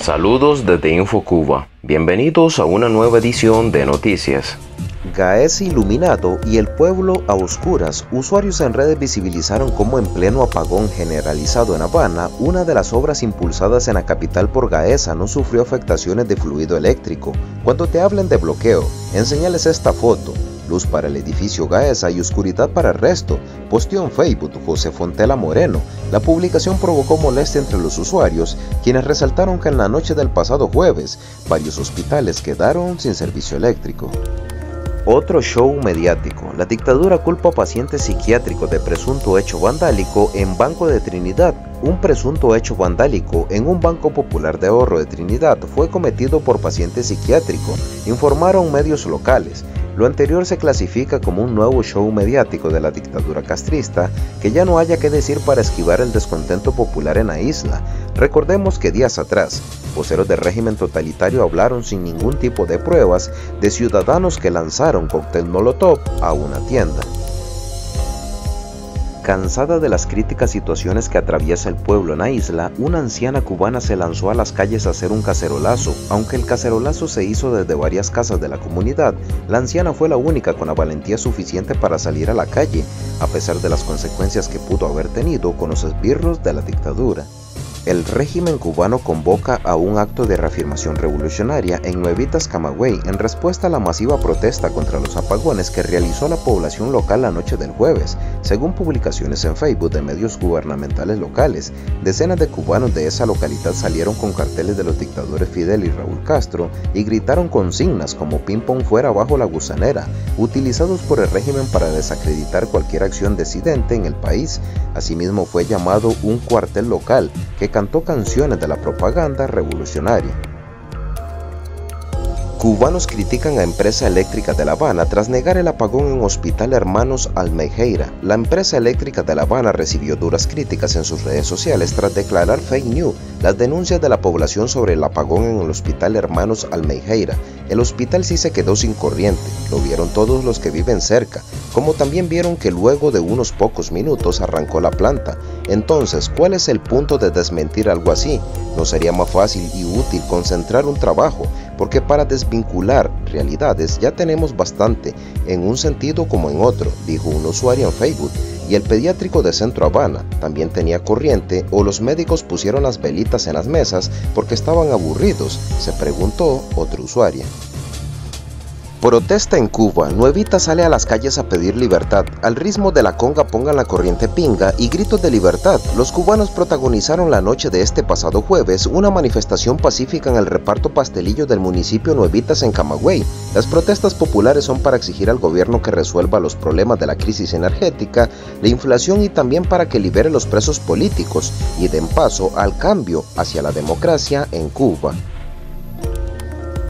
Saludos desde InfoCuba. Bienvenidos a una nueva edición de Noticias. Gaes iluminado y el pueblo a oscuras, usuarios en redes visibilizaron cómo en pleno apagón generalizado en Habana, una de las obras impulsadas en la capital por Gaesa no sufrió afectaciones de fluido eléctrico. Cuando te hablen de bloqueo, enseñales esta foto, luz para el edificio Gaesa y oscuridad para el resto, posteó en Facebook José Fontela Moreno. La publicación provocó molestia entre los usuarios, quienes resaltaron que en la noche del pasado jueves, varios hospitales quedaron sin servicio eléctrico. Otro show mediático. La dictadura culpa a pacientes psiquiátricos de presunto hecho vandálico en Banco de Trinidad. Un presunto hecho vandálico en un Banco Popular de Ahorro de Trinidad fue cometido por pacientes psiquiátricos, informaron medios locales. Lo anterior se clasifica como un nuevo show mediático de la dictadura castrista que ya no haya que decir para esquivar el descontento popular en la isla. Recordemos que días atrás, voceros del régimen totalitario hablaron sin ningún tipo de pruebas de ciudadanos que lanzaron cóctel molotov a una tienda. Cansada de las críticas situaciones que atraviesa el pueblo en la isla, una anciana cubana se lanzó a las calles a hacer un cacerolazo. Aunque el cacerolazo se hizo desde varias casas de la comunidad, la anciana fue la única con la valentía suficiente para salir a la calle, a pesar de las consecuencias que pudo haber tenido con los esbirros de la dictadura. El régimen cubano convoca a un acto de reafirmación revolucionaria en Nuevitas, Camagüey, en respuesta a la masiva protesta contra los apagones que realizó la población local la noche del jueves. Según publicaciones en Facebook de medios gubernamentales locales, decenas de cubanos de esa localidad salieron con carteles de los dictadores Fidel y Raúl Castro y gritaron consignas como ping pong fuera bajo la gusanera, utilizados por el régimen para desacreditar cualquier acción disidente en el país. Asimismo fue llamado un cuartel local que cantó canciones de la propaganda revolucionaria. Cubanos critican a empresa eléctrica de La Habana tras negar el apagón en Hospital Hermanos Almejeira. La empresa eléctrica de La Habana recibió duras críticas en sus redes sociales tras declarar fake news las denuncias de la población sobre el apagón en el Hospital Hermanos Almejeira. El hospital sí se quedó sin corriente, lo vieron todos los que viven cerca, como también vieron que luego de unos pocos minutos arrancó la planta. Entonces, ¿cuál es el punto de desmentir algo así? ¿No sería más fácil y útil concentrar un trabajo? Porque para desvincular realidades ya tenemos bastante, en un sentido como en otro, dijo un usuario en Facebook y el pediátrico de Centro Habana también tenía corriente o los médicos pusieron las velitas en las mesas porque estaban aburridos, se preguntó otro usuario. Protesta en Cuba. Nuevita sale a las calles a pedir libertad. Al ritmo de la conga pongan la corriente pinga y gritos de libertad. Los cubanos protagonizaron la noche de este pasado jueves una manifestación pacífica en el reparto pastelillo del municipio Nuevitas en Camagüey. Las protestas populares son para exigir al gobierno que resuelva los problemas de la crisis energética, la inflación y también para que libere los presos políticos y den paso al cambio hacia la democracia en Cuba.